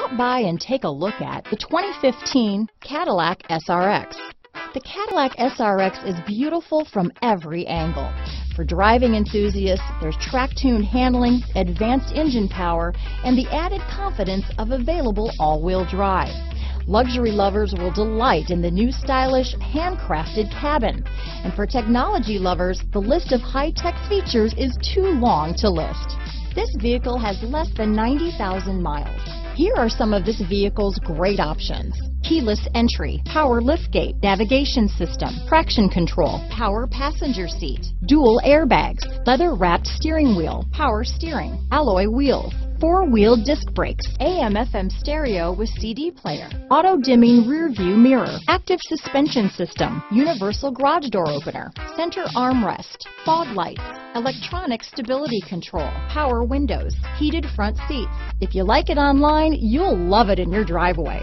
Stop by and take a look at the 2015 Cadillac SRX. The Cadillac SRX is beautiful from every angle. For driving enthusiasts, there's track-tuned handling, advanced engine power, and the added confidence of available all-wheel drive. Luxury lovers will delight in the new stylish, handcrafted cabin. And for technology lovers, the list of high-tech features is too long to list. This vehicle has less than 90,000 miles. Here are some of this vehicle's great options. Keyless entry, power liftgate, navigation system, traction control, power passenger seat, dual airbags, leather wrapped steering wheel, power steering, alloy wheels, four-wheel disc brakes, AM FM stereo with CD player, auto dimming rear view mirror, active suspension system, universal garage door opener, center armrest, fog lights, electronic stability control, power windows, heated front seats. If you like it online, you'll love it in your driveway.